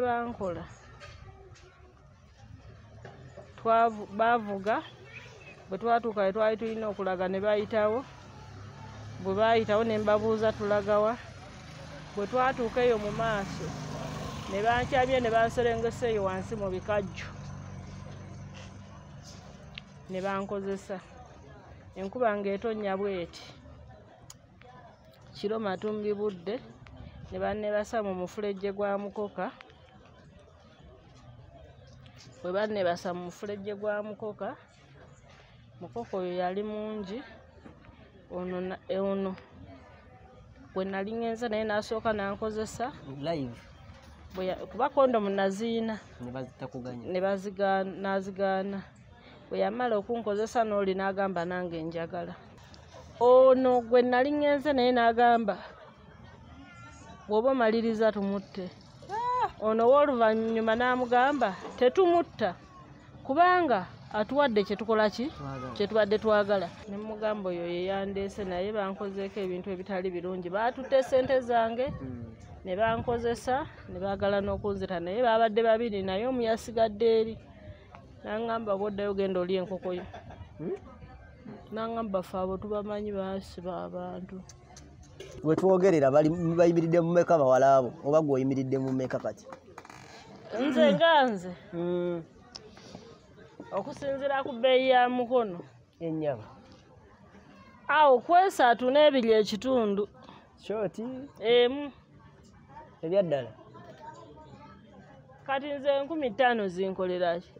bankola. Baavuga bwe twatuuka we twali tulina okulaga ne bayitawo bwe baayitawo ne mbabuuza tulagawa bwe twatuuka eyo mu maaso ne bankyamye ne banserengesa eyo wansi mu bikajjo ne bankozesa. Enkuba ng'etonnya bweti kiro matumbi budde ne bannebasa mu mufulejje gwa mukoka bwe bannebasa mu mufulejje gwa mukoka mukoka oyo yali mungi ono e- ono bwe nali ngenza naye n'asooka n'ankozesa. Live. Bwe ya- kuba kondomu naziina ne bazitakuganya ne bazigaana n'azigaana. Bwe yamala okunkozesa n'oli n'agamba nange njagala. Ono gwe nali ngenze naye n'agamba bw'oba omaliriza tumutte ono w'oluvannyuma n'amugamba tetumutta. Kubanga atuwadde kyetukola ki? Kyetubadde twagala. Ne mugamba oyo yeyandeese naye bankozeeko ebintu ebitali birungi. Baatutte sente zange Mm. ne bankozesa ne baagala n'okunzita naye baabadde babiri naye omu yasigadde eri. Naŋŋamba bwoddayo genda oli enkoko yo. Hmm? naŋŋamba fe abo tubamanyi baasiba abantu we twogerera bali bayimiridde mu meka bawala abo oba gwe oyimiridde mu meka kati nze nga nze. Mm. okusinziira ku bbeeyi ya mukono. Ennyaba awo kwesatu n'ebiri ekitundu. Shoti emu. Ebyaddala? Kati nze enkumi ttaano zinkoleraki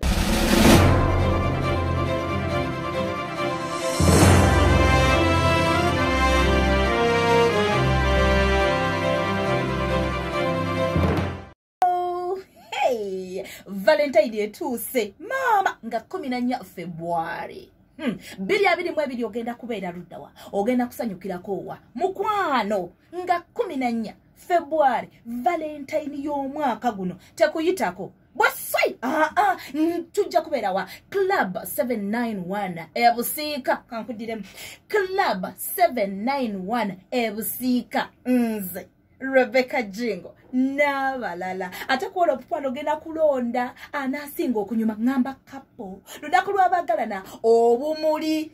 valentine etuuse maama nga kumi na nnya februari Hmm, biri abiri mu ebiri ogenda kubeera luddawa ogenda kusanyukirako wa? Mukwano nga kumi na nnya februari valentine y'omwaka guno tekuyitako. Bwasai aa mm, tujja kubeera wa? Club 791 ebusiika kankudiremu club 791 ebusiika nze rebecca jingo n'abalala. Ate kuwola omukwano ogenda kulonda anaasinga okunyuma ŋŋamba kapo. Lunaku lw'abagalana obumuli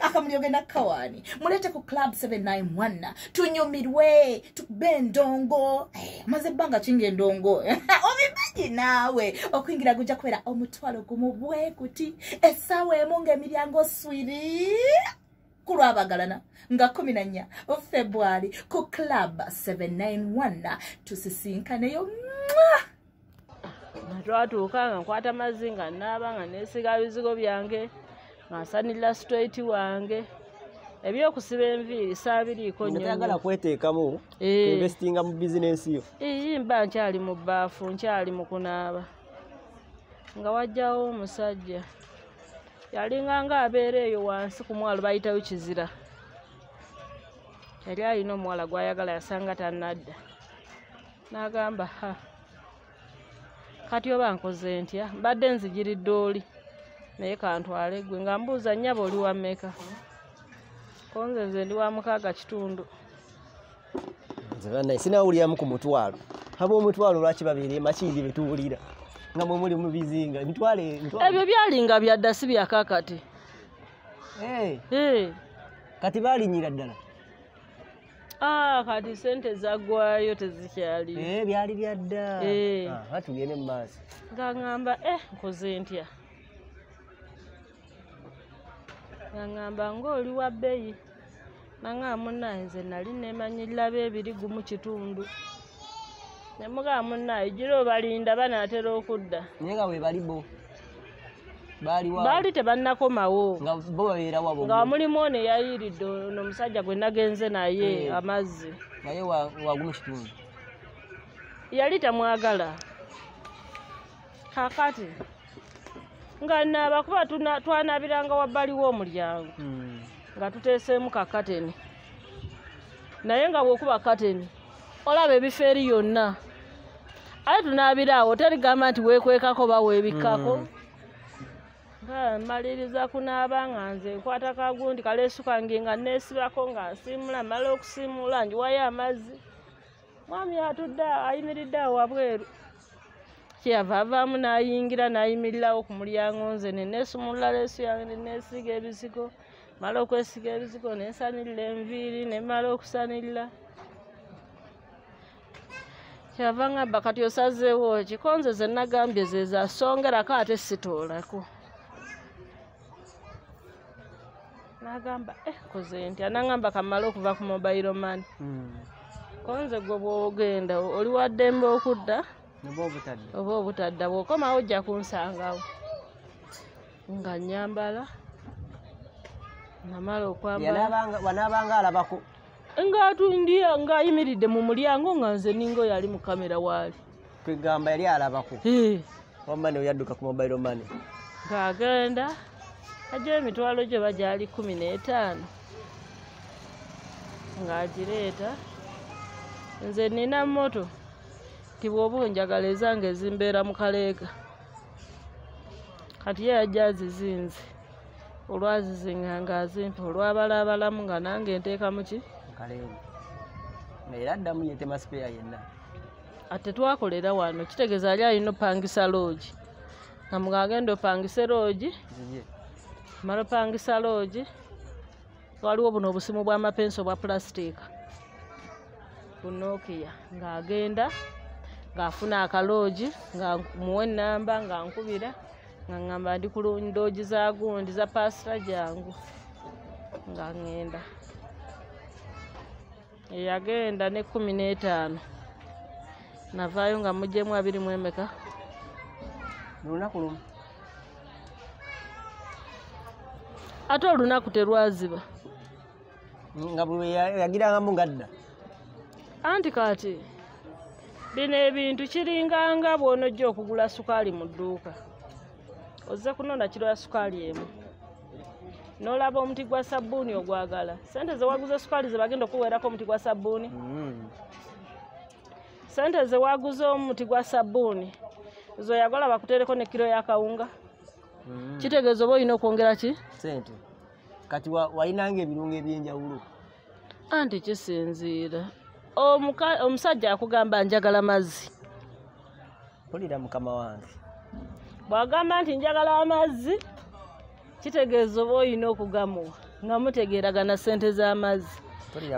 akamuli ogenda kawaani mulete ku club 791 tunyumirwe endongo Eh, maze ebbanga kinga endongo. Obimanyi naawe? Okuyingira gujja kubeera omutwalo gumu bwekuti essaawa emu ng'emiryango swiri ku lwabagalana nga 14 februari ku club 791 tusisinkaneyo Mwah! natwatuuka nga nkwata mazzi nga naaba nga neesiga bizigo byange nga nsanirira straight wange ebyokusiba enviiri saabiriiko nnyo. kweteekamu Eh. investinga mu bizinensi yo mba nkyali mu bbaafu nkyali mu kunaaba nga wajjawo omusajja yalinga nga abeera eyo wansi ku mwalo bayitayo kizira. Yali alina omuwala gwayagala yasanga tannadda. N'agamba ha kati oba nkoze ntya? Mbadde nzigiridde oli. Naye kantwale gwe nga mbuuza nnyaba oli wa mmeka? Konze nze ndi wa mukaaga kitundu. Nze bannaye sinawuliramu ku mutwalo. Aba omutwalo lwaki babeere makindi betuwulira nga mwe muli mu bizinga emitwalo emitwalo- ebyo byalinga byadda si byakakati Eh, Eh. kati baalinyira ddala? Ah, kati sente zaggwayo tezikyali Eh, byali byadda. Ah, tugende mu maaso. Nga ŋŋamba eh nkoze ntya? Nga ŋŋamba ng'oli wa bbeyi naŋaa munnaye nze nali neemanyirira beebiri gumu kitundu ne mugaa munnaye gira obalinda banaatera okudda. Naye nga bwe bali bo baali tebannakomawo. Nga bo babeera wabo nga mulimu ono eyayiiridde ono omusajja gwe nagenze naye Eh. amazzi. Naye wa- wagumu kitundu. Yali tamwagala. Kakati nga naaba kuba tuna- twanabiranga wabbali w'omulyango Hmm. nga tuteeseemu kakateni naye nga bw'okuba kateni olaba ebifo eri yonna. Ate tunaabira awo terigamba nti weekwekako oba weebikkako Mm. mmaliriza kunaaba nga nze nkwata kagundi kaleesu kange nga neesibako nga nsiimula mala okusiimula njiwayo amazzi. Mwami atudde ayimiridde awo wabweru. Kyeyava avaamu n'ayingira n'ayimirirawo ku mulyango nze neneesumulula leesu yange neneesiga ebisiko mala okwesiga ebisiko nensanirira enviiri nemala okusanirira kyava ngamba kati osazeewo kikonze ze nagambye zezasongerako ate sitoolako. Nagamba eh koze ntya? Nagamba kamala okuva ku mobile money. Mm. konze gwe bwogenda oli waddembe okudda? Oba obutadda bw'okomawo ojja kunsangawo. Nga nyambala namala okwambala. Wanaabanga alabako. Ngaatundya ngaayimiridde mu mulyango nga nze ninga oyo ali mu kamera waali. Kwegamba yali alabako. Eh, Wamma ne oyadduka ku mobile money. ng'agenda ajja emitwalo gye bagyali kumi n'etaano. Ng'agireeta. Nze nina moto ti bw'oba onjagala ezange ezimbeera mu kaleega. Kati ye yajja azizinze olwazizinga ng'azimpa olwabalaabalamu nga nange nteeka mu ki Kaleero. Era addamu yetema spare yenna. ate twakolera wano kitegeeza ali alina opangisa loogi nga mugagenda opangise loogi mala opangisa loogi waliwo buno obusimu bw'amapensi obwa pulasitiika ku nokia ng'agenda ng'afuna akaloogi nga muwa enamba nga nkubira nga ŋŋamba ndi ku loogi za gundi za paasita jangu nga ŋŋenda eyagenda ne kumi n'etaano. Navaayo nga muggyemu abiri mu emeka. Lunaku lumu. ate olunaku terwaziba. Nga bwe ya- yagirangamu ngadda. anti kati bino ebintu kiringanga bw'onojja okugula sukaali mu dduuka. Ozze kunona kiro ya sukaali emu n'olaba omuti gwa sabbuuni ogwagala sente ze waguze sukaali ze bagenda okuweerako omuti gwa sabbuuni Mm. sente ze waguze omuti gwa sabbuuni zoyagala bakuteereko ne kiro y'akawunga Mm. kitegeeza oba olina okwongera ki Sente. Kati wa- walinanga ebirungo eby'enjawulo. anti kisinziira omusajja akugamba njagala mazzi Mpulira mukama wange. bw'agamba nti njagala amazzi kitegeeza oba olina okugamuwa nga mutegeeragana sente z'amazzi.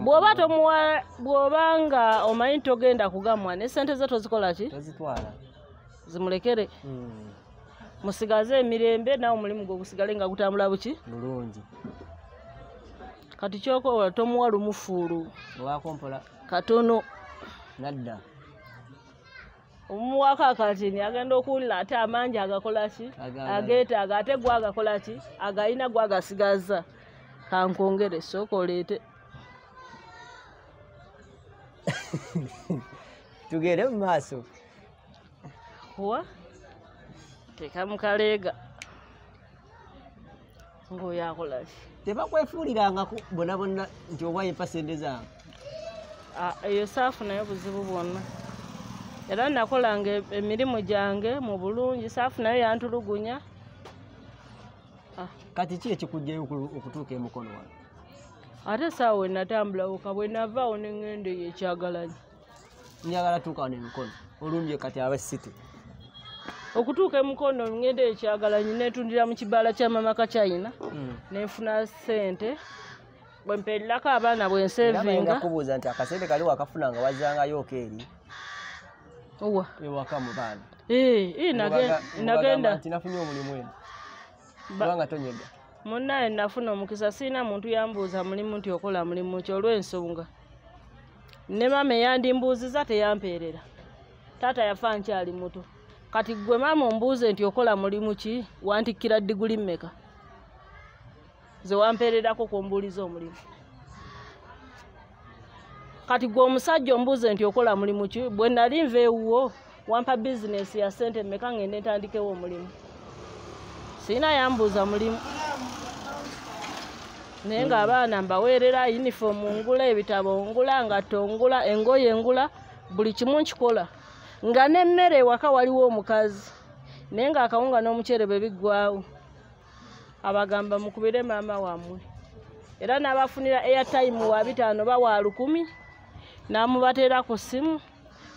Bw'oba tomuwa bw'oba nga omanyi togenda kugamuwa ne sente ze tozikola ki? Zimulekere. Mm. musigaze emirembe nawe omulimu gwe gusigale nga gutambula buki? Bulungi. kati kyokola tomuwa lumufuulu. Katono. Nadda. Omuwako akatini agenda okuwulira ate amangi agakola ki? Ageetaaga ate gwe agakola ki? Agayina gwe agasigaza. Kankongere sooka oleete. Tugere mu maaso. kuwa teeka mu kaleega. Ng'oyo akola ki? Tebakwefuulirangako bonna bonna nti owaye mpa sente zange. Ah, eyo saafunayo buzibu bwonna era nakolanga e- emirimu gyange mu bulungi saafunayo yantulugunya Ah, Kati ki ekikugjayo okulu- okutuuka emukono wano? ate saawa we natambulawuka bwe navaawo ne ŋŋenda eyo ekyagalanye Njagala tuuka wano emikono. Olumbye kati aba city. okutuuka emukono ŋŋenda eyo ekyagalanye netundira mu kibaala kya mama kacyayina Mm. nenfuna sente bwe mpeerirako abaana bwe Era nsevinga kubuuza nti akasente kali wakafuna nga wazangayo okeeri ewaka mu baana. Eh, eh, nage- Mubaga- mubagamba nagenda. nti nafunye omulimu eno. Ba- Kubanga tonyega. munnaye nafuna omukisa siina muntu yambuuza mulimu nti okola mulimu ki olw'ensonga ne maama eyandimbuuziza teyampeerera taata yafa nkyali muto kati gwe maama ombuuze nti okola mulimu ki wantikkira diguli mmeka. Ze wampeererako kwombuuliza omulimu kati gwe omusajja ombuuze nti okola mulimu ki bwe nali nva ewuwo wampa bizinesi ya sente mmeka ngende ntandikewo omulimu? Siina yambuuza mulimu. Naye ng'abaana mbaweerera yunifoomu ngula ebitabo ngula ngatto ngula engoye ngula buli kimu nkikola. Nga n'emmere ewaka waliwo omukazi naye ng'akawunga n'omuceere bwe biggwawo abagamba mukubire maama wammwe. Era n'abafunira airtime wa bitaano bawa lukumi n'amubateera ku ssimu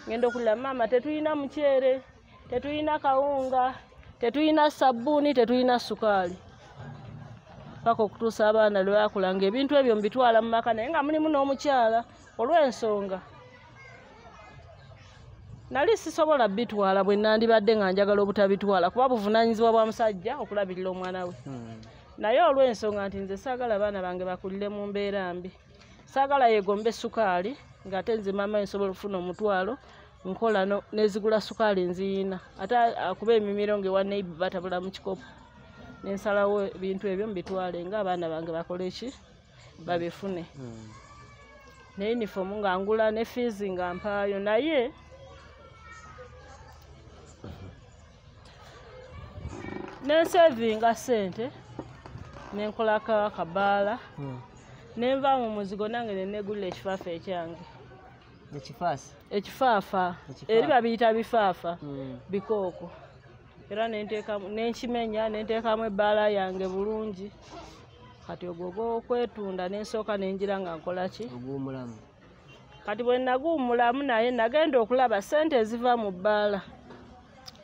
ngenda okulira maama tetulina muceere tetulina kawunga tetulina sabbuuni tetulina sukaali. Paka okutuusa abaana lwe bakula nga ebintu ebyo mbitwala mu maka naye nga mulimu n'omukyala olw'ensonga. Nali sisobola bitwala bwe nandibadde nga njagala obutabitwala kuba buvunaanyizibwa bwa musajja okulabirira omwana we. Mm. naye olw'ensonga nti nze saagala abaana bange bakulire mu mbeera mbi. Saagala yegombe sukaali ng'ate nze maama nsobola okufuna omutwalo nkola nezigula sukaali nziyina ate akuba emimiro ngaewa neiba batabula mu kikopo. Nensalawo ebintu ebyo mbitwale nga abaana bange bakole ki babifune. Mm. ne yunifoomu nga ngula ne fiizi nga mpaayo. Naye nensevinga sente nenkolako akabaala Mm. nenva mu muzigo nange nenegulira ekifaafa ekyange ekifaafa Ekifaafa. eri babiyita bifaafa Mm. bikooko era nenkimenya nenteekamu ebbaala yange bulungi. Kati ogwo gwokwetunda nensooka nenjira nga nkola ki? Kati bwe naguwumulamu naye nagenda okulaba sente eziva mu bbaala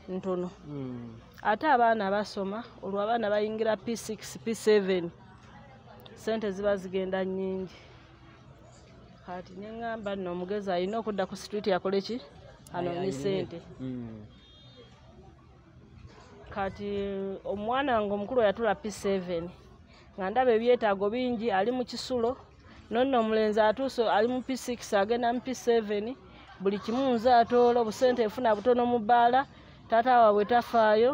ntono. Mm. ate abaana basoma olwo abaana bayingira p6 p7 sente ziba zigenda nnyingi kati neŋŋamba nno omugezi alina okudda ku situiti akole ki anoonye sente Mm. kati omwana wange omukulu yatula p7 nga ndaba ebyetaago bingi ali mu kisulo nonno omulenzi atuuse ali mu p6 agenda mu p7 buli kimu nze atoola obusente efuna butono mu bbaala taata waabwe tafaayo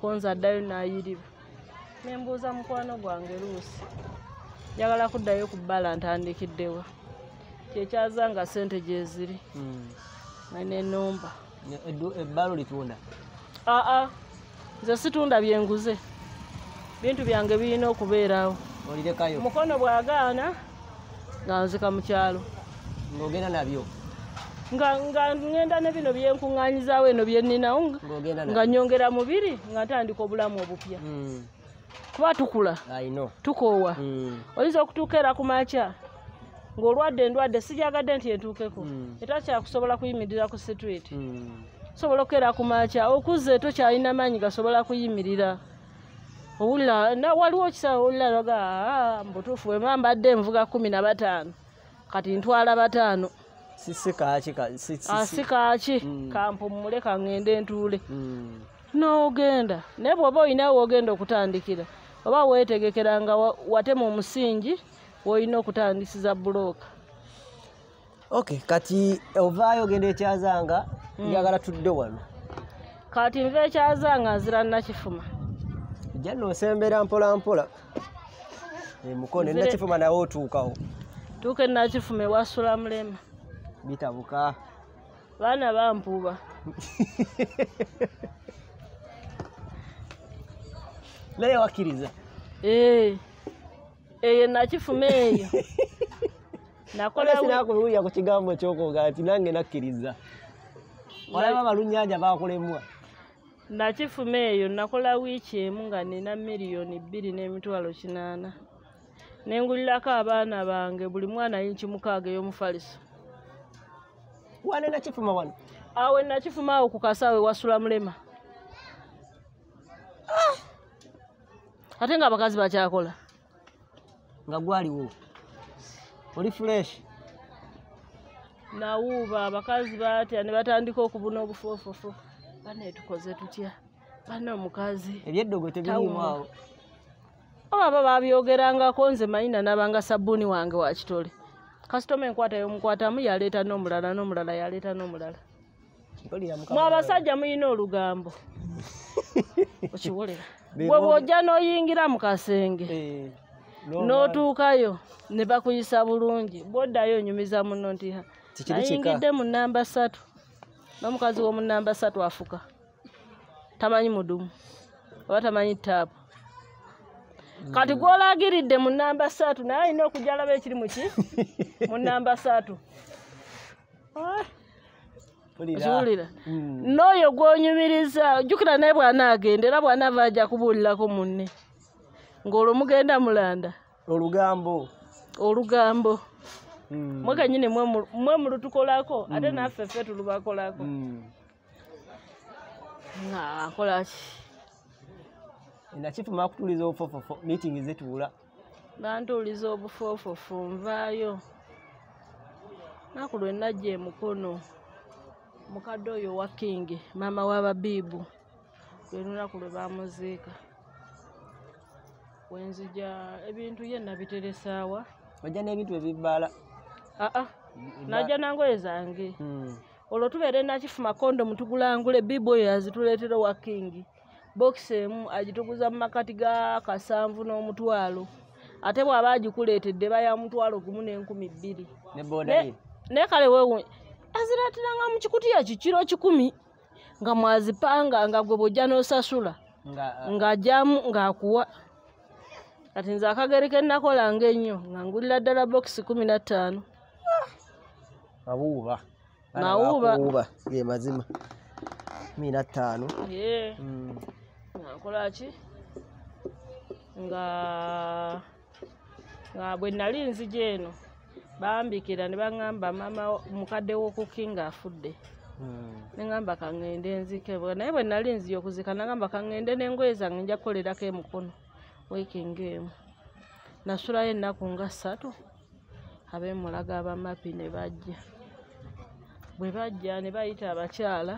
konza addayo n'ayiriba nembuuza mukwano gwange luusi njagala kuddayo ku bbaala ntandikiddewa kyekyaza nga sente gyeziri. Nenumba ebbaalo litunda. Aa nze situunda byenguze bintu byange birina okubeerawo. Olirekayo. Mukono bwagaana nga nzika mu kyalo. Ng'ogenda nabyo. Nga ŋŋenda ne bino byenkuŋŋaanyizaawo eno byenninawo nga- nyongera mubiri nga ntandika obulamu obupya. Kuba tukula. I know. tukoowa. Mm. oyinza okutuuka era ku makya ng'olwadde endwadde sijagadde nti entuukeko. Mm. etakyakusobola kuyimirira ku situiti Mm. sobola okukeera ku makya okuzze tokyalina maanyi gasobola kuyimirira. Owulira waliwo ekisawa owulira noga "Ah, mbutuufu bwe mba mbadde nvuga kumi na bataano kati ntwala bataano. Si kaaki ka si si si. asi kaaki? Mm. kampumule kaŋŋende ntuule n'ogenda naye bw'oba olinawo wogenda okutandikira oba weetegekera nga wa- watema omusingi w'olina okutandisiza bulooka okay kati ovaayo ogenda ekyazanga njagala tudde wano. Kati nva ekyazanga nzira nakifuma ejja noosembera mpola mpola. E, mukono enakifuma nawe otuukawo. Tuuka enakifuma ewasula mulema. Bitabuka. Baana bampuuba. Naye wakkiriza? Ee eyo nakifuma eyo nakola kola sinakubuulira ku kigambo ekyokoga nti nange nakkiriza. Olaba abalunnyanja bakulemwa nakifuma eyo nakola wiiki emu nga nina miliyoni bbiri n'emitwalo kinaana. Nengulirako abaana bange buli mwana yinki mukaaga ey'omufaliso. Wane nakifuma wano? Awo nakifuma awo ku kasaawe wasula mulema ate nga abakazi bakyakola nga gwaliwo oli fureshi nawuuba abakazi batya ne batandika okubuna obufoofofo. Bane tukoze tutya? Bane omukazi. Ebyeddogo tebiriimu awo. Oba babyogerangako nze mayina nabanga sabbuuni wange wa kitole. Kasitoma enkwata yomukwatamu yaleeta n'omulala n'omulala yaleeta n'omulala. Mwe abasajja muyina olugambo. Okiwolera. Bwe bwojja n'oyingira mu kasenge. Eh, n'otuukayo ne bakuyisa bulungi. Bwoddayo onyumiza muno nti "Ha, Kikiri kika. nayingidde mu namba ssatu. N'omukazi w'omu namba ssatu afuka. Tamanyi mudumu oba tamanyi taapu kati gwolaagiridde mu namba ssatu naye alina okujja alaba ekiri muki mu namba ssatu. Mpulira. okiwulira Mm. n'oyo gw'onyumiriza jjukira naye bw'anaagenda era bw'anaava ajja kubuulirako munne ng'olwo mugenda mulanda. Olugambo. Olugambo. Mm. mwe kennyini mwe mu- mwe mulutukolako ate naffe ffe tulubakolako. Mm. nga nkolaki nakifu makutuliza obufofofo meeting zituula bantuuliza obufoofofu nvaayo naku lwe najja emukono. Mukadde oyo wa kingi maama w'ababiibu lwe lunaku lwe bamuziika wenzija ebintu ye nabiteresaawa. Ojja n'ebintu ebibbaala aa najja nangoye zange. Hmm. olwo tubeere nakifu makondo mutugulangula ebiibu oyo yazituleetera owa kingi bokisi emu agituguza mu makati ga kasanvu n'omutwalo. Ate bw'aba agikuleetedde baya mutwalo gumu n'enkumi bbiri. Naye kale wewe azireeteranga mu kikutiya kikiro kikumi nga mwazipanga nga gwe bwojja n'osasula nga ng'ajjamu ng'akuwa kati nze akagere ke nakolanga ennyo nga ngulira ddala bokisi kumi na ttaano mawuuba Mawuuba. ge mazima. Kumi na ttaano ye. Hmm. nga nkola ki? Nga nga bwe nali nzija eno bambikira ne baŋŋamba maama mukadde w'okuki ng'afudde. Hmm. neŋŋamba kaŋŋende nzike. Naye bwe nali nzija okuzika naŋŋamba kaŋŋende n'engoye zange nja kukolerako emukono wiiki ng'emu. Nasulayo ennaku nga ssatu ab'emulaga abamapi ne bajja. Bwe bajja ne bayita abakyala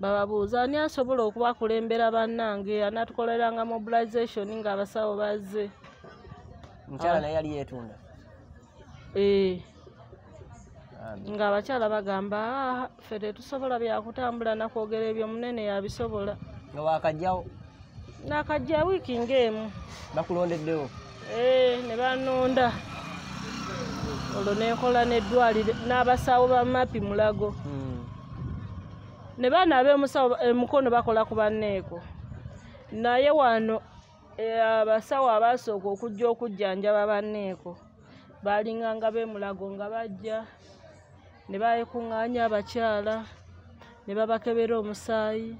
bababuuza ani asobola okubakulembera bannange anatukoleranga mobilization ng'abasawo bazze? Mukyala naye yali yeetunda. Ee Ambi. ng'abakyala bagamba "Ah, ffe tetusobola byakutambula nakwogera ebyo munene yabisobola nga wakajjawo nakajja wiiki ng'emu. Bakulondeddewo. Ee ne banonda olwo nekola n'eddwaliro n'abasawo ba mapi mulago. Hmm. ne baana ab'emusawo emukono bakola ku banneeko. Naye wano eh, abasawo abasooka okujja okujjanjaba banneeko balinganga b'emulago nga bajja ne bayekuŋŋaanya abakyala ne babakebera omusaayi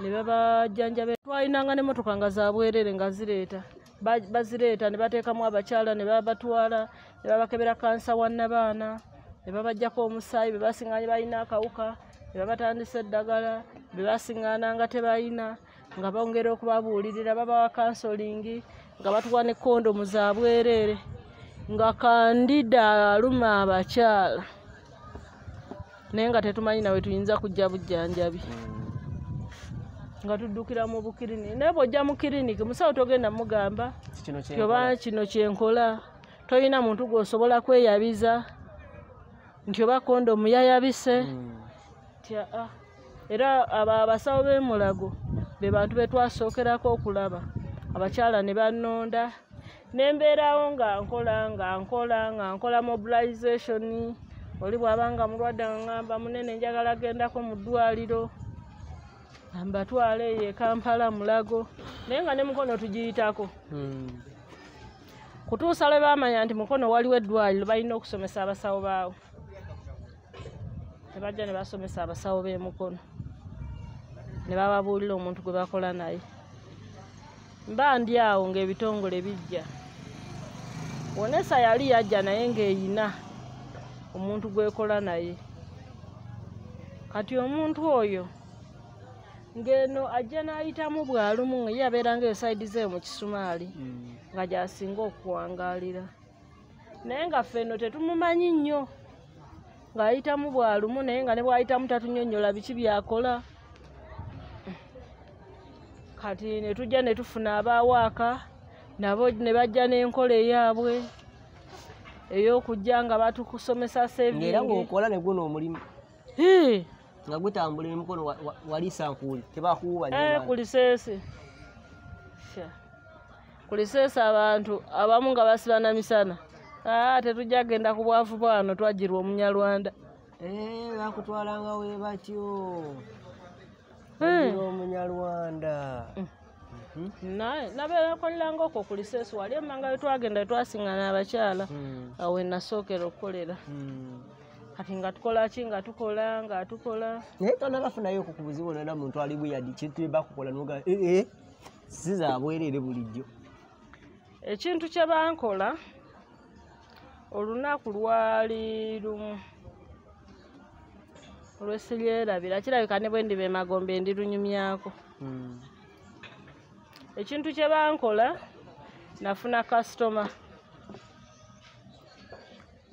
ne babajjanjaba twalinanga n'emmotoka nga za bwerere nga zireeta. Ba- bazireeta ne bateekamu abakyala ne babatwala ne babakebera kansa wannabaana ne babajjako omusaayi be basiŋŋaanye balina akawuka ne babatandisa eddagala be basiŋŋaana nga tebalina nga bongera okubabuulirira babawa kansolingi nga batuwa ne kondomu za bwereere nga kandida aluma abakyala. Naye nga tetumanyi nawe tuyinza kujja bujjanjabi nga tuddukira mu bukiriniki naye bw'ojja mu kiriniki musawo togenda mugamba oba kino kyenkola tolina muntu gw'osobola kweyabiza nti oba kondomu yayabise. Hmm. nti aa era abo abasawo b'emulago be bantu be twasookerako okulaba abakyala ne bannonda. Nembeerawo nga nkola nga nkola nga nkola mobilization. Oli bw'aba nga mulwadde nga ŋŋamba munene njagala gendako mu ddwaliro mbatwala eyo e kampala mulago. Naye nga ne mukono tugiyitako. Hmm. kutuusa lwe baamanya nti mukono waliwo eddwaliro balina okusomesa abasawo baawo. Ne bajja ne basomesa abasawo b'emukono ne bababuulira omuntu gwe bakola naye. Mba ndi awo ng'ebitongole bijja. Wonesa yali yajja naye ng'eyina omuntu gwekola naye. Kati omuntu oyo ng'eno ajja n'ayitamu bwalumu nga ye abeeranga esaidi ze mu kisumaali Hmm. nga gyasinga okuwangaalira naye nga ffe eno tetumumanyi nnyo ng'ayitamu bwalumu naye nga ne bw'ayitamu tatunyonnyola biki byakola. Kati ne tujja ne tufuna abaawaaka nabo ne bajja n'enkola eyaabwe ey'okujja nga batukusomesa sevingi bw'okola ne guno omulimu nga gutambula emikono wa- wa- wali sankuuli tebakuwuba eh, bantu. ku liseese Sha. ku liseese abantu abamu nga basibana misana aa tetujja genda ku bwavu bwano twajirwa omunyalwanda Eh, bakutwalanga we batyo Eh. Wagira omunyalwanda Mm. Mhm. naye nabeerakoliranga okwo ku liseese wali emmanga we twagenda we twasiŋŋana abakyala Hmm. awo enasookera okukolera Hmm. Kati nga tukola ki nga tukola nga tukola. Naye tonagafunayo ku kubuzibu nana muntu ali bweyadi kintu bakukola noga ee si za bwerere bulijjo. Ekintu kye bankola olunaku lwali lumu. Olwesiryerabira kirabika ne bwe ndiba emagombe ndirunyumyako Mm. ekintu kye bankola nafuna kasitoma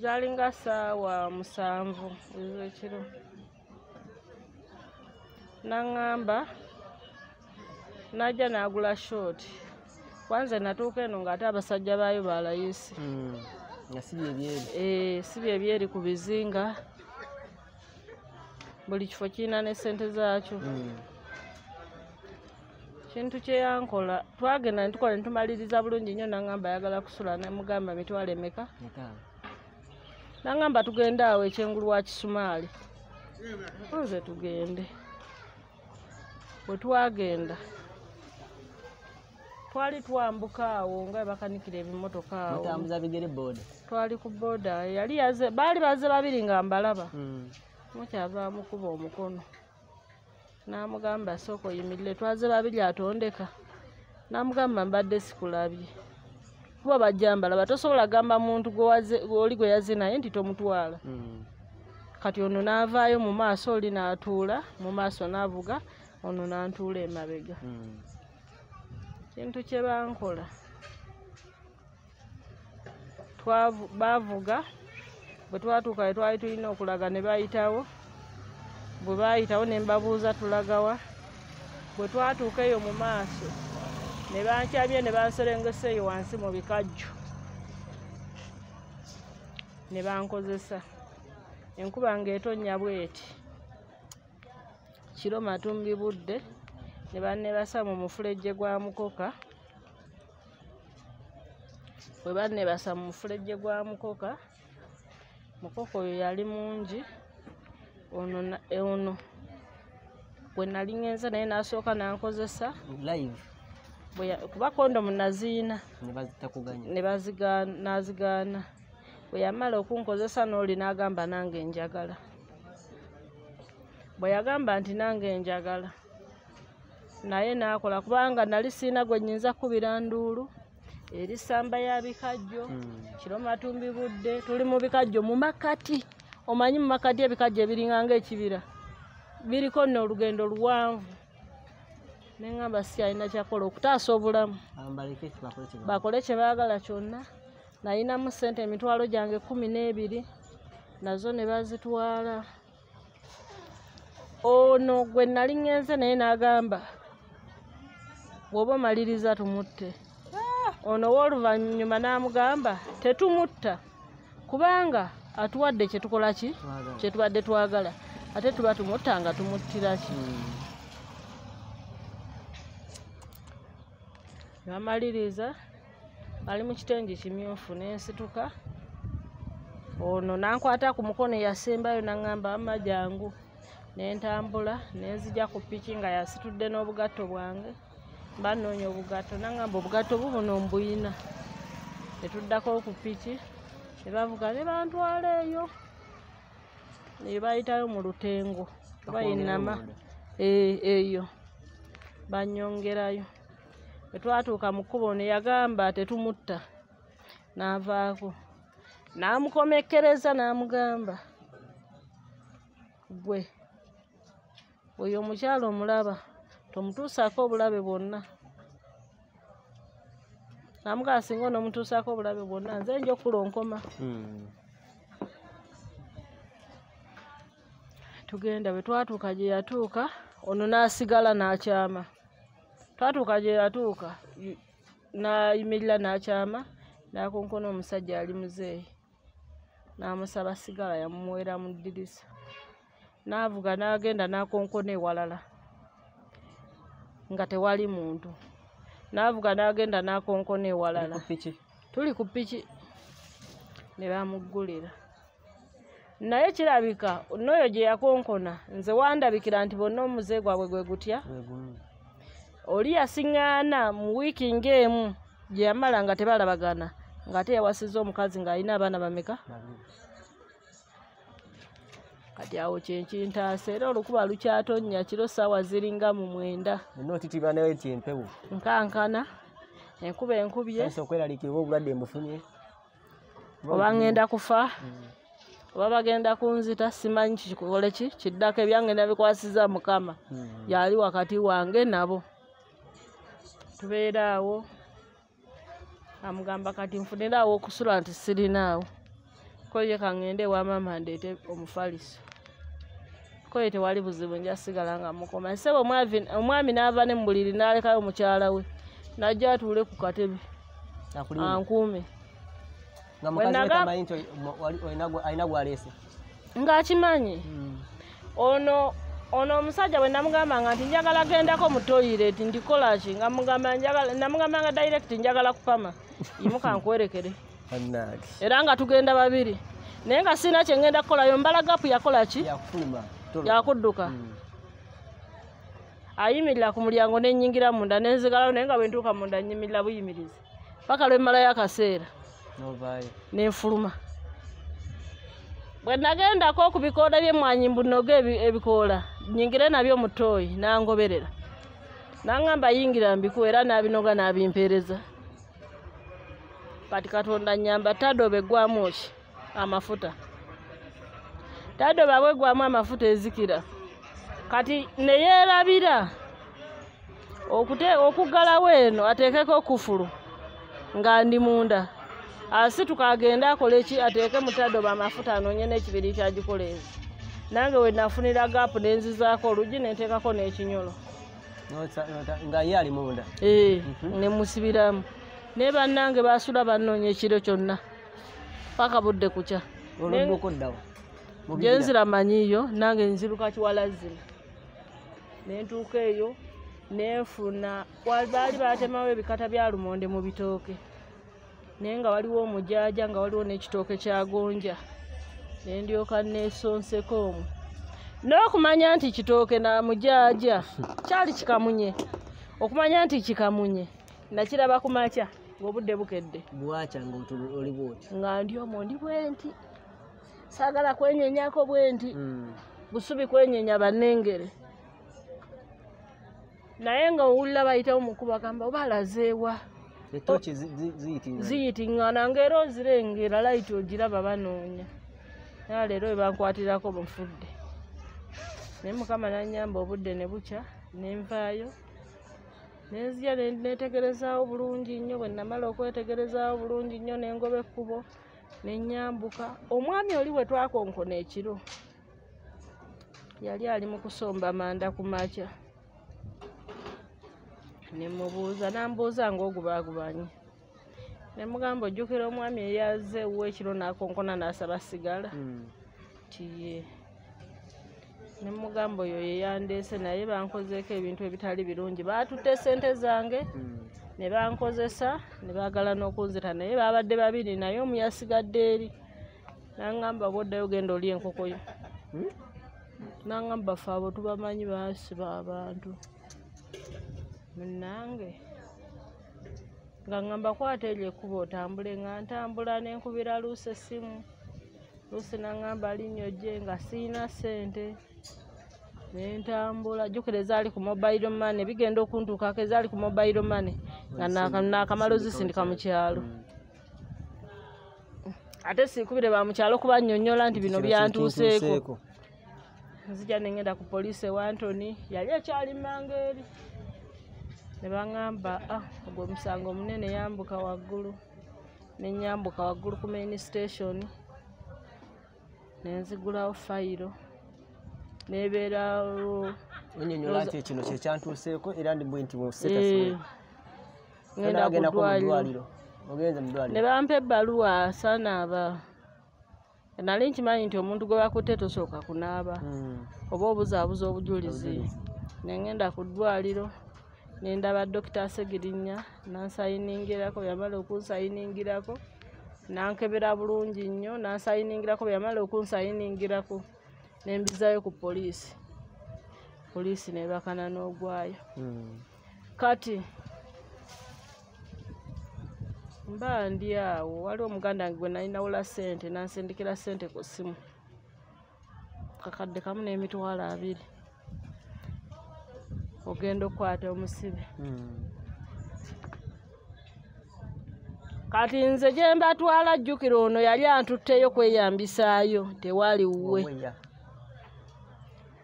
zalinga saawa musanvu ezekiro naŋŋamba najja n'agula shooti kwanze natuuka eno ng'ate abasajja baayo balayisi Mm. si byebyeri Eh, si bye byeri ku bizinga. Buli kifo kirina ne sente zaakyo. Mm. kintu kyeyankola twagenda netukola netumaliriza bulungi nnyo naŋŋamba ayagala kusula namugamba mitwalo emeka Naŋŋamba tugende awo ekyengulu wa kisumaali. Nze tugende. Bwe twagenda twali twambuka awo nga bakanikira ebimotoka awo. Booda twali ku boda. Yali yaze baali baze babiri nga mbalaba. Mm. mukyava amukuba omukono. N'amugamba sooka oyimirire twaze babiri atondeka. N'amugamba mbadde sikulabye kuba bajja mbalaba tosobola gamba muntu oli gwe yaze naye nti tomutwala Mm. kati ono n'avaayo mu maaso oli n'atuula mu maaso n'avuga ono n'antuula emabega Mm. kintu kye bankola baavuga bwe twatuuka we twali tulina okulaga ne bayitawo bwe baayitawo ne mbabuuza tulagawa bwe twatuuka eyo mu maaso ne bankyamye ne banserengesa eyo wansi mu bikajjo. Ne bankozesa. Enkuba ng'etonnya bweti. Kiro matumbi budde ne bannebasa mu mufulejje gwa mukoka. Bwe bannebasa mu mufulejje gwa mukoka mukoka oyo yali mungi. Ono na- e- ono bwe nali ngenza naye n'asooka n'ankozesa. Live kuba kondomu naziina ne bazitakuganya ne baziga- n'azigaana. Bwe yamala okunkozesa n'oli n'agamba nange njagala. Bwe yagamba nti nange njagala naye n'akola kubanga nali siina gwe nnyinza kubira nduulu eri ssamba ya bikajjo Mm. kiro matumbi budde tuli mu bikajjo mu makati. Omanyi mu makati ebikajjo ebiringa ngaekibira biriko nno olugendo luwanvu neŋŋamba si alina kyakola okutaasa obulamu. Bakole kye baagala kyonna. Nalinamu ssente emitwalo gyange kumi n'ebiri nazo ne bazitwala. Ono gwe nali ŋŋenze naye n'agamba bw'oba omaliriza tumutte. Ono w'oluvannyuma n'amugamba tetumutta. Kubanga atuwadde kye tukola ki? Twagala. Kye tubadde twagala. Ate tuba tumutta nga tumuttira ki Bamaliriza ali mu kitengi kimyufu nensituka ono nankwata ku mukono eyasembayo naŋŋamba ama jangu nentambula nenzija ku piki nga yasitudde n'obugatto bwange. Mba nnoonya obugatto naŋŋamba obugatto bubuno mbuyina netuddako ku piki ne bavuga ne bantwala eyo. Ne bayitayo mu lutengo oba yenama Eh, eyo banyongerayo bwe twatuuka mu kkubo ne yagamba tetumutta n'avaako. N'amukomekkereza n'amugamba gwe oyo omukyala omulaba tomutuusaako obulabe bwonna. N'amugamba singa onoomutuusaako obulabe bwonna nze nja okulonkoma Mm. tugenda bwe twatuuka gye yatuuka ono n'asigala n'akyama twatuuka gye yatuuka. N'ayimirira n'akyama n'akonkona omusajja ali muzeeyi. N'amusaba sigala yamumuwera mu ddirisa. N'avuga n'agenda n'akonkona ewalala nga tewali muntu. N'avuga n'agenda n'akonkona ewalala. Tuli ku piki? Ne bamuggulira. Naye kirabika n'oyo gye yakonkona nze wandabikira nti bonna omuze gwabwe gwe gutya oli yasiŋŋaana mu wiiki ng'emu gye yamala nga tebalabagana ng'ate yawasizza omukazi ng'alina abaana bameka? Kati awo kyenkintaasa era olukuba lukyatonnya kiro ssaawa ziringa mu mwenda. Nayo nti empewo. Nkankana enkuba enkubye. Okweraliikirwa obulwadde mbufunye? Oba ŋŋenda kufa? Oba bagenda kunzita? Simanyi kikole ki? Kiddako ebyange nabikwasiza mukama. Mm. yali wakati wange nabo tubeera awo amugamba kati nfuniraawo okusula nti sirinaawo koye kaŋŋende ewa maama ndeete omufaliso. Koye tewali buzibu nja sigala nga mukoma. Sebe omwavi- omwami n'ava ne mubuliri n'alekayo mukyala we najja atuule ku katebe. Ankuume. Nga mukazi alina gwaleese. Ng'akimanyi Mm. ono ono omusajja bwe namugambanga nti njagala gendako mu toilet ndikolaki nga mugamba njagala- namugambanga direct njagala kupama. Imuka nkwerekere. Era nga tugenda babiri. Naye nga sirina kyengenda kukolayo mbala gapu yakolaki yakudduka. Mm. ayimirira ku mulyango nenyingira munda nenzigalayo naye nga bwentuuka munda nyimirira buyimirizi. Paka lwe mmalayo akaseera. Nenfuluma. Bwe nagendako ku bikoola byemwanyi mbunoge ebi- ebikoola nyingire nabyo mu tooyi nangoberera. Naŋŋamba yingira mbiku era nabinoga nabimpeereza kati katonda nyamba tadobe gwamu ki amafuta. Tadobe abwegwamu amafuta ezikira. Kati neyeerabira okuggalawo eno ateekeko kufulu nga ndi munda. Asituka agende akole ki ateeke mutadoba amafuta anoonye n'ekibiri kyagikoleeza nange we nafunira gaapu nenzizaako oluggi nenteekako n'ekinyolo. Nga ye ali munda ee Mhm. nemusibiramu naye bannange basula bannoonya ekiro kyonna. Paka budde kukya gyenzira manyiiyo nange nziruka kiwala zino nentuuka eyo nenfuna baali batemawo ebikata bya lumonde mu bitooke. Naye nga waliwo omujaaja nga waliwo n'ekitooke kya gonja nendyoka nesonseko omwo. N'okumanya nti kitooke na mujaaja kyali kikamunye. Okumanya nti kikamunye nakiraba ku makya ng'obudde bukedde. Bwakya ngaotu- oli bwoti? Nga ndi omwo ndi bwenti. Saagala kwenyenyako bwenti. Mm. busubi kwenyenya bannengere. Naye nga owulira bayitawo mukuba gamba oba alazeewa? Ziyitiŋŋana. Ngaera ozirengera layiti ogiraba banoonya naye leero we bankwatirako bufudde. Naye mukama nanyamba obudde ne bukya nenvaayo nenzija ne- netegerezaawo bulungi nnyo bwe namala okwetegerezaawo bulungi nnyo nengoba ekkubo nenyambuka omwami oli bwe twakonkona ekiro. Yali ali mu kusomba manda ku makya. Nemubuuza nambuuza ngaogubaagubanye nemugamba ojjukira omwami eyaze ewa ekiro nakonkona nasaba sigala Mm. tiye nemugamba oyo yeyandeese naye bankozeeko ebintu ebitali birungi batutte sente zange Mm. ne bankozesa ne baagala n'okunzita naye babadde babiri naye omu yasigadde eri naŋŋamba bwoddayo genda oli enkoko yo Mm? naŋŋamba fe abo tubamanyi baasiba abantu munange nga ŋŋamba kwata eryo ekkuba otambule nga ntambula nenkubira luusi essimu. Luusi naŋŋamba linnyojje nga siina ssente. Nentambula jjukira ezaali ku mobile money bigenda okuntuukako ezaali ku mobile money nga naaka- naakamala ozisindika mu kyalo. Mm. ate siikubire ba mukyalo kuba nnyonnyola nti bino byantuuseeko. nzija nengenda ku poliisi ewa antony yali ekyali mmanga eri ne baŋŋamba ah ogwo omusango munene yambuka waggulu nenyambuka waggulu ku main station nenzigulawo fayiro nebeerawo onyonyola nti ekino kyekyantuuseeko era ndi bwe nti Eh, ngenda ku agendako mu ddwaliro. ddwaliro. Ogenze mu ne bampa ebbaluwa sanaaba nali nkimanyi nti omuntu gwe bakutte tosooka kunaaba. Mm. oba obuzaabuza obujulizi. Obujulizi. nengenda ku ddwaliro nendaba dokita asegirinnya nansayiningirako yamala okunsayiningirako. Nankebera bulungi nnyo nansayiningirako bwe yamala okunsayiningirako. Nembizayo ku poliisi. Poliisi nebakana n'ogwayo. Mm. kati mba ndi awo waliwo omuganda wange gwe nalinawula ssente nansindikira ssente ku ssimu kakadde kamu n'emitwalo abiri ogenda okukwata omusibe. Mm. kati nze gye mbatwala jjukira ono yali antutteyo kweyambisaayo tewali wuwe. Oweya.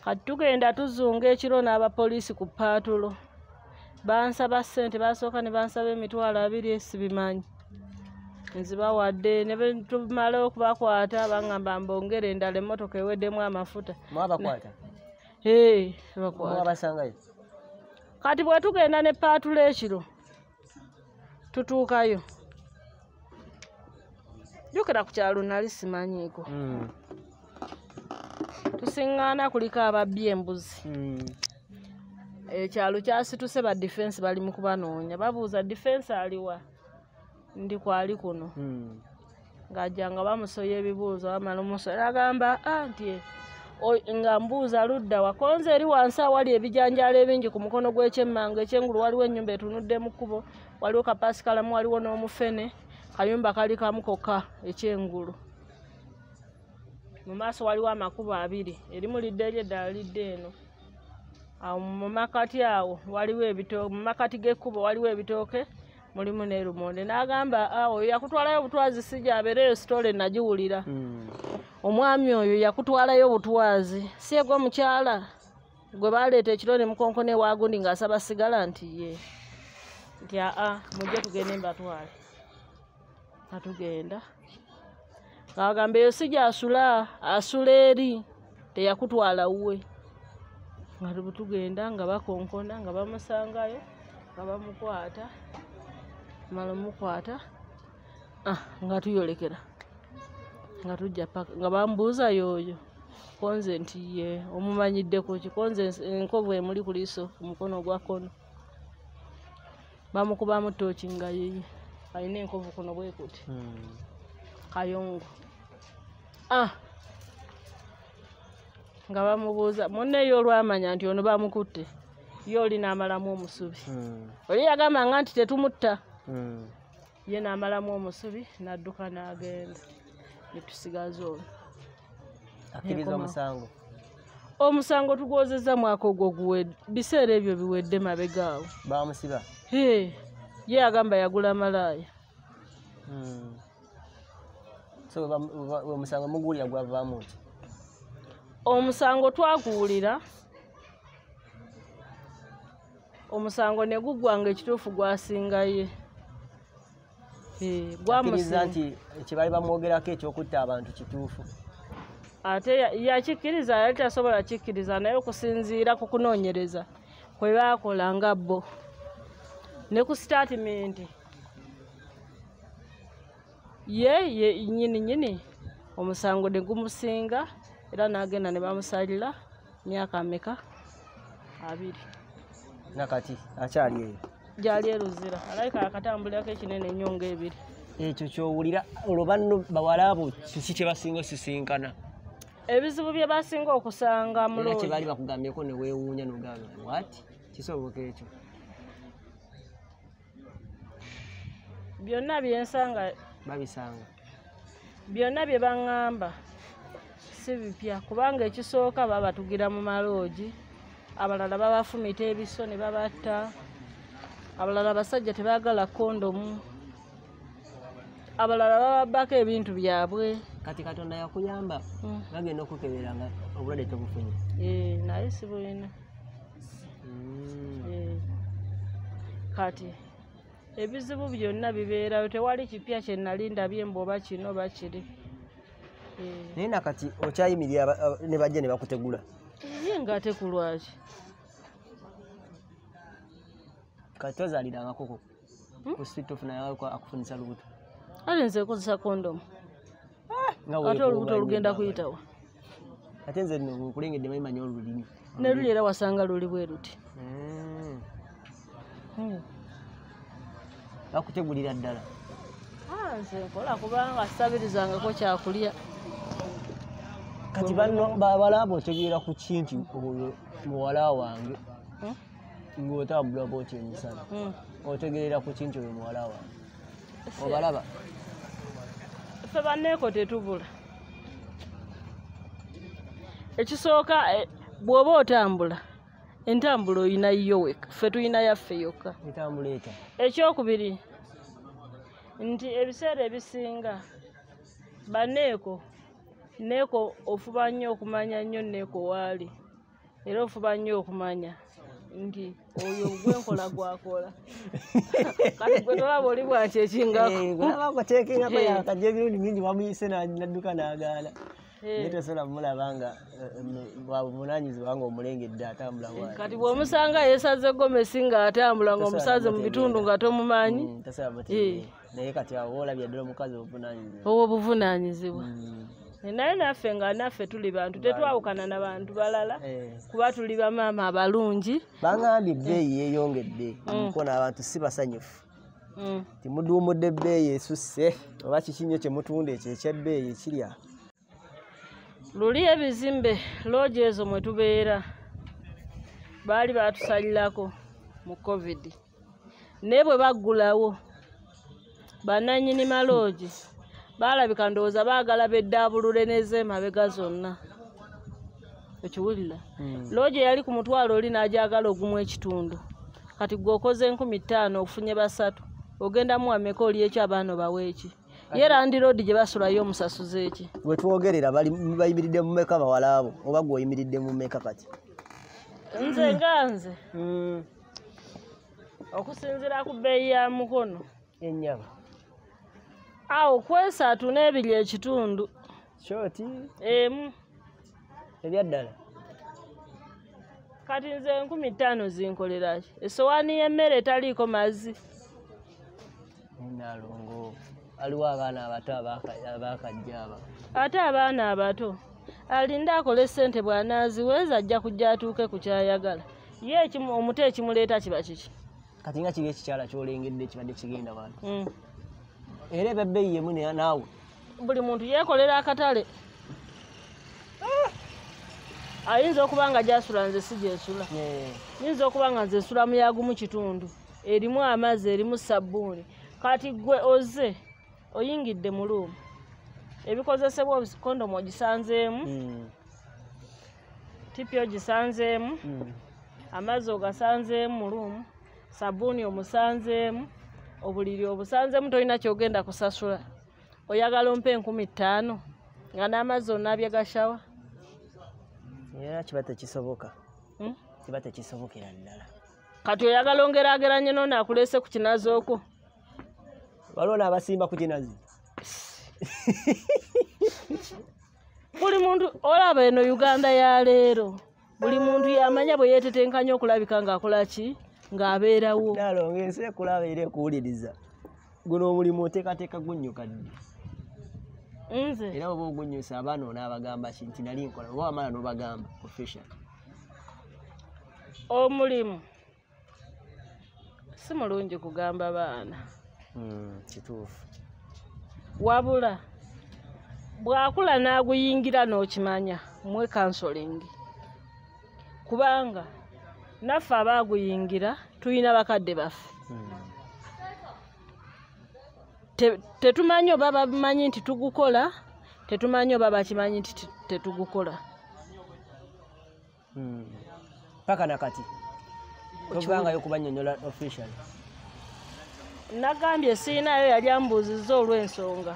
kati tugenda tuzunga ekiro n'abapoliisi ku paatulo bansaba ssente basooka ne bansaba emitwalo abiri sibimanyi nzibawadde ne bwe tumala okubakwata baŋŋamba mbongere endala emmotoka eweddemu amafuta. Ee bakwata kati bwe tugenda ne paatulo ekiro tutuukayo jjukira ku kyalo nali simanyiiko Mm. tusiŋŋaana kuliko ababbi embuzi Mm. ekyalo kyasituse ba difensi bali mu kubanoonya babuuza difensi aliwa ndi kwali kuno Mm. ng'ajja nga bamusoya ebibuuzo bamala omusoya agamba "Ah, nti o- nga mbuuza ludda wakonze eri wansi awali ebijanjaalo ebingi ku mukono gw'ekyemmanga ekyengulu waliwo ennyumba etunudde mu kkubo waliwo kapasikalamu waliwo n'omufene kayumba kali kamu kokka ekyengulu. Mu maaso waliwo amakubo abiri erimu lidde eri eddala lidde eno. Awo mu makati awo waliwo ebitooke mu makati g'ekkubo waliwo ebitooke mulimu n'erumonde n'agamba "Ah, oyo yakutwalayo obutwazi sijja abeereyo sitole nagiwulira. Mm. omwami oyo yakutwalayo obutwazi. Si egwe mukyala? Gwe baleeta ekiro ne mukonkone waagundi ng'asaba sigala nti ye. Nti aa mujje tugende mbatwale. Nga tugenda ng'agamba eyo si gyasula asula eri teyakutwala wuwe. Nga tugenda nga bakonkona nga bamusangayo nga bamukwata mala omukwata ah, nga tuyolekera nga tujja paka nga bambuuza yooyo konze nti ye omumanyiddeko ki konze enkovu emuli ku liiso ku mukono ogwa kkono. Bamukubamu tooki nga yeye alina enkovu kuno bwekuti Mm. kayongo. Ah! Nga bamubuuza munneyo olwamanya nti ono bamukutte. Ye oli n'amalamu omusubi. Mm. oli yagambanga nti tetumutta. Ye n'amalamu omusubi n'adduka n'agenda. Netusigaza ono akkiriza omusango. Omusango tugwozezza mwaka ogwo guwedde biseera ebyo biwedde mabegaawo bamusiba Hee, ye agamba yagula malaaya. Mm. so omusango muguwulira gwavaamu ki omusango twaguwulira omusango ne guggwanga ekituufu gwasingaye Hee, gwamusinga nti kyebaali bamwogerako ekyokutta abantu kituufu. Ate ya- yakikkiriza yali tasobola kikkiriza naye okusinziira ku kunoonyereza kwe baakola nga bo. Ne ku sitatimenti ye ye nyini nyini omusango ne gumusinga era n'agenda ne bamusalira myaka mmeka abiri. Nakati akyali eyo gyali eruzira. Alayika akatambulirako ekinene ennyo ng'ebiri. Ekyo kyowulira olwo banno bawala abo kiki kye basinga osisinkana? Ebizibu bye basinga okusanga mu era loodi kyebaali bakugambyeko ne weewuunya nogamba wat kisoboka ekyo? Byonna byensanga babisanga. byonna bye baŋŋamba si bipya kubanga ekisooka babatugira mu maloogi. Abalala babafumita ebiso ne babatta abalala abasajja tebaagala kondomu. Abalala bababbako ebintu byabwe. Kati katonda yakuyamba Mm. bagenda okukebera nga obulwadde tobufunye. Eh, naye si bulina Mm. Eh, kati ebizibu byonna bibeerayo tewali kipya kye nali ndabye mbu oba kino oba kiri. Eh, naye nakati okyayimirira ne bajja ne bakutegula. Ye ng'ate ku lwaki kati tozaalirangakoko Hmm? ku street of naye alikuwa akufunisa lubuto. Ate nze nkozesa kondomu nga ate olubuto olugenda kuyitawa ate nze nkulengedde manyimanya olulimi. Ne luli era wasanga luli bwe luti Mm. bakutegulira ddala. Ah, nze nkola kubanga sabirizangako kyakulya. Kati abo otegeera ku ki nti oyo muwala wange Ng'otambula bwoti emisana otegeerera ku ki nti oyo muwala wange obalaba ffe banneeko tetubula ekisooka bw'oba otambula entambula oyina yo weka ffe tuyina yaffe yokka etambula eta ekyokubiri nti ebiseera ebisinga baneeko neeko ofuba nnyo okumanya nnyo neeko waali era ofuba nnyo okumanya nti oyo gwenkola gwakola. Kati gwe tolaba oli bwakyekingako bakotekengako Eh. yakajja ebirundi mingi wamuyise na- nadduka n'agaana Eh. naye tosobola mulaba nga eh, mm, bwabuvunanyizibwa nga omulengedde atambula kati bw'omusanga yeesaze gomesi ng'atambula ng'omusaze mu bitundu nga tomumanyi. Mm, naye kati awo olabye ddala omukazi obuvunanyizibwa oba obuvunaanyizibwa. Mm, naye naffe nga naffe tuli bantu tetwawukana na bantu balala eh. kuba tuli bamaama abalungi. Baŋambye ebbeeyi yeeyongedde mukono abantu si basanyufu. Mm. timuduumudde ebbeeyi esusse oba kiki nnyo kye mutunda ekyo ekyebbeeyi ekirya. Luli ebizimbe loogi ezo mwe tubeera. Baali batusalirako mu covid. Naye bwe baggulawo bannannyini maloogi baalabika ndowooza baagala beddaabulule n'ez'emabega zonna. Okiwulira loogi eyali ku mutwalo oli n'agyagala ogumu ekitundu. Kati gwe okoze enkumi ttaano ofunye basatu ogendamu wameka oli eki abaana obaweeki ye landiroodi gye basulayo omusasuza eki? We twogerera bali- bayimiridde mu meka bawala abo oba gwe oyimiridde mu meka kati? Nze nga nze. Okusinziira ku bbeeyi ya mukono. Ennyama awo kwesatu n'ebiri ekitundu. Kyoti? Emu. Ebyaddala kati nze enkumi ttaano zinkoleraki esowaani y'emmere etaliiko mazzi. Nalongo aliwo abaana abato abaka- abakajja aba. Ate abaana abato alinda akole ssente bw'anaaziweeza ajja kujja atuuke ku kyayagala. Ye omuto ekimuleeta kiba kiki? Kati nga kiri ekikyala kyolengedde kibadde kigenda bantu Era ebebbeeyi yemu ne- naawe. Buli muntu yeekolera akatale ayinza okuba nga gyasula nze si gyesula. Eh, yinza okuba nga nze nsula muyagu mu kitundu erimu amazzi erimu sabbuuni kati gwe oze oyingidde mu luumu. Ebikozesebwa kondomu ogisanzeemu mm, tipi ogisanzeemu mm. amazzi ogasanzeemu mu luumu sabbuuni omusanzeemu obuliri obusanzeemu tolina kyogenda kusasula. Oyagala ompa enkumi ttaano nga n'amazzi onaabye gashawa era kiba tekisoboka. Hmm? kiba tekisobokera ddala kati oyagala ongeraageranye noonaakuleese ku kinazi okwo? Waliwo n'abasimba ku kinazi. Buli muntu olaba eno uganda ya leero. Buli muntu yamanya bwe yeetetenkanya okulabika ng'akola ki ng'abeerawo. Nalonga ensi ekulaba era ekuwuliriza guno omulimu oteekateeka gunnyuka ddi? Nze? Era oba ogunnyusa abaana onaabagamba ki nti nali nkola oba wamala n'obagamba official. Omulimu si mulungi kugamba baana. Mm, kituufu. Wabula bw'akula n'aguyingira n'okimanya mwe kansolingi kubanga naffe abaaguyingira tulina bakadde baffe. Te- tetumanyi oba babimanyi nti tugukola tetumanyi oba bakimanyi nti te- tetugukola. Mm. paka nakati tovangayo kubanyonyola official nagambye siinayo yali ambuuzizza olw'ensonga.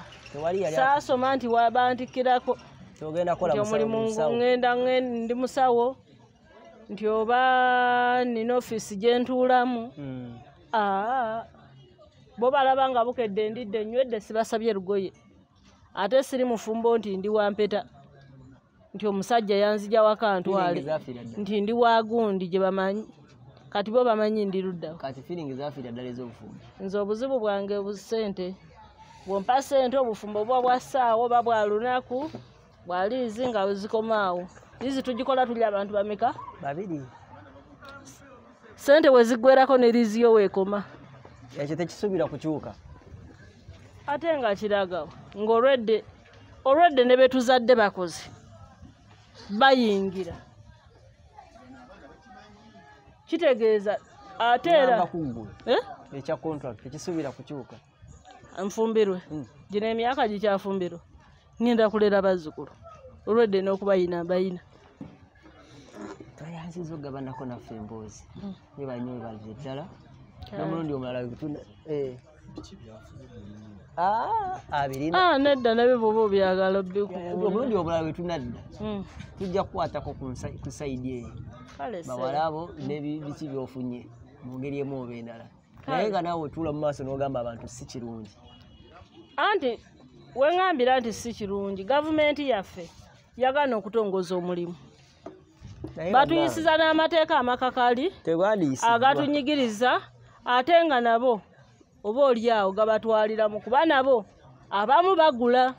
Saasoma nti kola nti omulimu ndi musawo nti oba nina ofiisi gye ntuulamu Mm. aa bo balaba nga bukedde ndidde nywedde sibasabye lugoye. Ate siri mufumbo nti ndi wampeta nti omusajja yanzija waka ntwale nti ndi wagundi gye bamanyi. Kati bo bamanyi ndi ez'obufumbo. Nze obuzibu bwange busente bwompa sente obufumbo bwa bwa ssaawa oba bwa lunaku bwa liizi nga zikomaawo liizi tugikola tuli abantu bameka? Babiri. Sente bwe ziggwerako ne liizi yo weekoma ekyo tekisuubira kukyuka. Ate nga kiragawo ng'olwedde olwedde ne betuzadde bakozi bayingira. Kitegeeza ate era Eh? ekya contract tekisuubira kukyuka. Nfumbirwe? Mm. gino emyaka gikyafumbirwa. Ŋŋenda kulera bazzukulu. Olwedde n'okubayina mbayina twayanziza okugabanako naffe emboozi. Mm. webanyo webaze ddala n'omulundi omulala eh, Ah, abirina. Ah, nedda nabyo bwoba obyagala bikubuulira omulundi obulala bwe tunadda. Mm, tujja kukwatako ku sayidi eyo. Kale se bawala abo nebiki byofunye mu ngeri emu oba endala. Naye nga naawe otuula mu maaso n'ogamba abantu si kirungi. Anti weŋŋambira nti si kirungi. Gavumenti yaffe yagaana okutongoza omulimu batuyisiza n'amateeka amakakali agatunyigiriza ate nga nabo oba oli awo gabatwaliramu kuba nabo abamu bagula